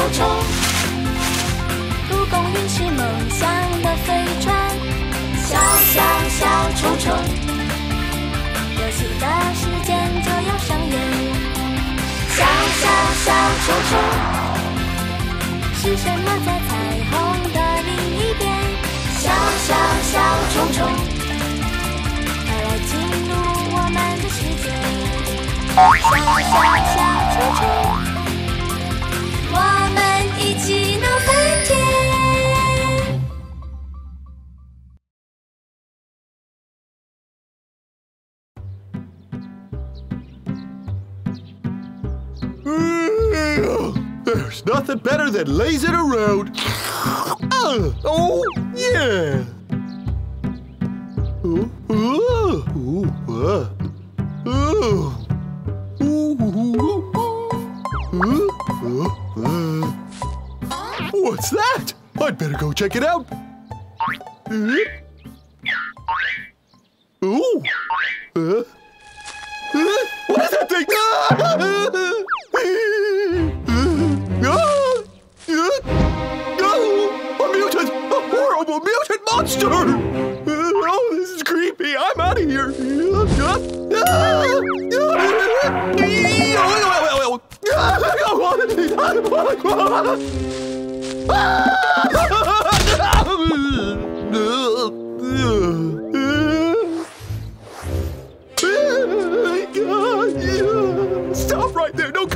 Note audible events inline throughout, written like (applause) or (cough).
小虫虫，蒲公英是梦想的飞船。小小小虫虫，游戏的时间就要上演。小小小虫虫，是什么在彩虹的另一边？小小小虫虫，快来进入我们的世界。小小小 There's nothing better than lazing around. Uh, oh, yeah. Uh. Ooh. Ooh, ooh, ooh. What's that? I'd better go check it out. Ooh. Uh. Uh, What is that thing? (laughs) monster! Oh, this is creepy. I'm out of here. Stop right there! Don't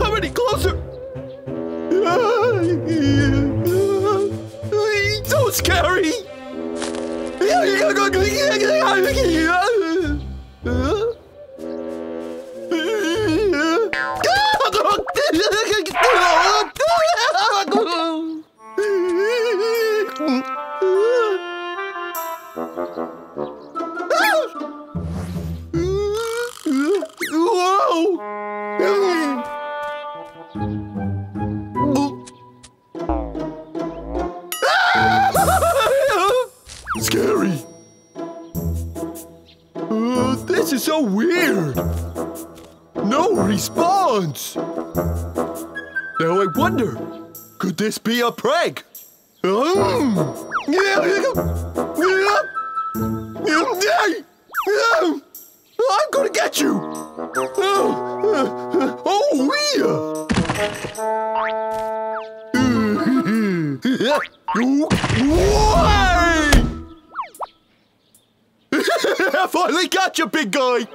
Scary. Uh, this is so weird. No response. Now I wonder, could this be a prank? Um, I'm gonna get you. Oh, oh yeah. (laughs) Why? (laughs) I finally got you, big guy.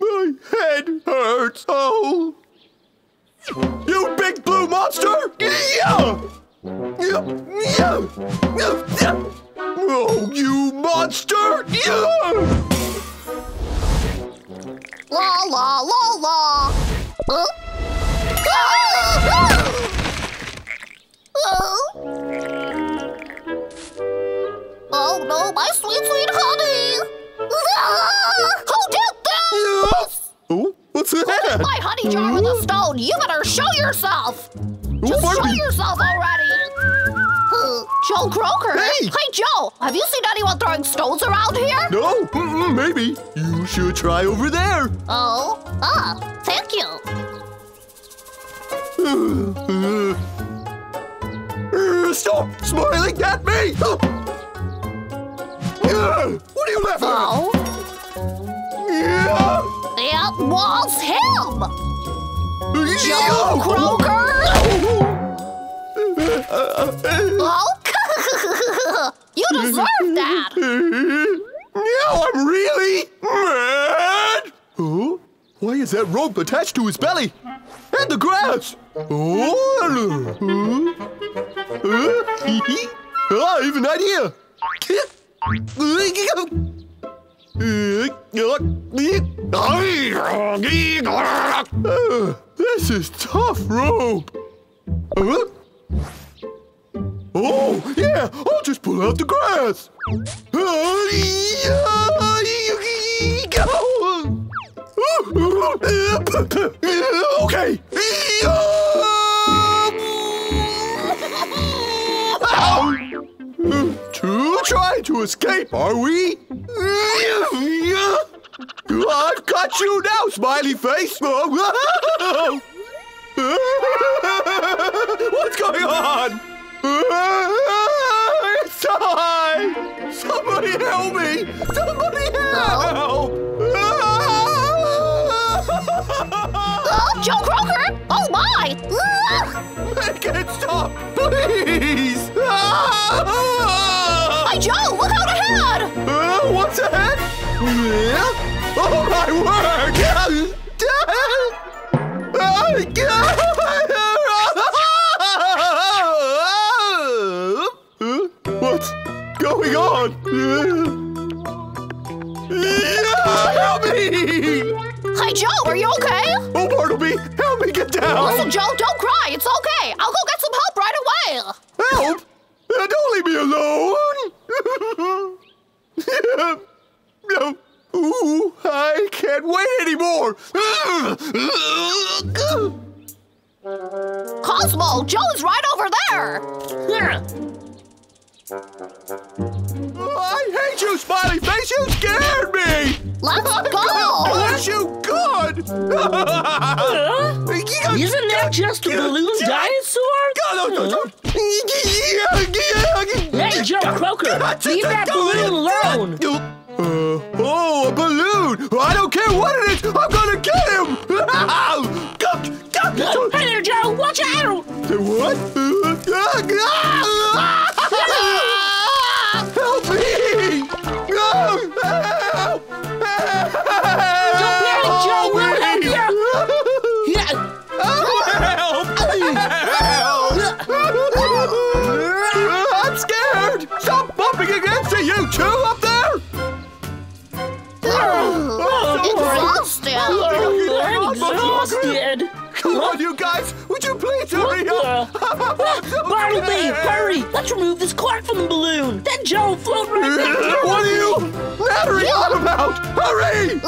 My head hurts. Oh, you big blue monster! Yeah! Yeah! Yeah! Yeah! Oh, you monster! Yeah! La la la la. Huh? My sweet, sweet honey! Who did this? Oh, what's that? My honey jar with a stone. You better show yourself. Just show yourself already. Joe Croker. Hey! Hey, Joe. Have you seen anyone throwing stones around here? No, mm-mm, maybe. You should try over there. Oh, ah, thank you. (laughs) Stop smiling at me! (gasps) (gasps) (gasps) What are you laughing Oh, at? it was him. Joe Croker. Uh, Oh, you deserve that. Now I'm really mad! Oh? Why is that rope attached to his belly? And the grass! Oh! Uh, uh, I have an idea! Uh, this is tough rope! Oh, yeah, I'll just pull out the grass. Are we? I've got you now, smiley face. What's going on? It's time! Somebody help me! Somebody help! Oh, Joe Croker! Oh my! Make it stop, please! Joe, look out ahead! Uh, what's ahead? Oh my word! (laughs) What's going on? Help me! Hey, Joe, are you okay? Oh, Bartleby, help me get down! Listen, Joe, don't cry. It's okay. I'll go get some help right away. Help! Uh, don't leave me alone! No. Ooh, I can't wait anymore! Cosmo, Joe's right over there. I hate you, Smiley Face! You scared me! Let's I'm go. gonna bless you good! (laughs) Isn't that just a balloon dinosaur? Hmm. Hey, Joe Croker, leave that balloon alone. Uh, oh, a balloon! I don't care what it is! I'm gonna get him! (laughs) Hey there, Joe, watch out! What? (laughs) Help me! Come on, you guys! Would you please hurry up? so Bartleby, scared. hurry! Let's remove this cork from the balloon. Then Joe will float right back down. What are you? Battery on! Hurry!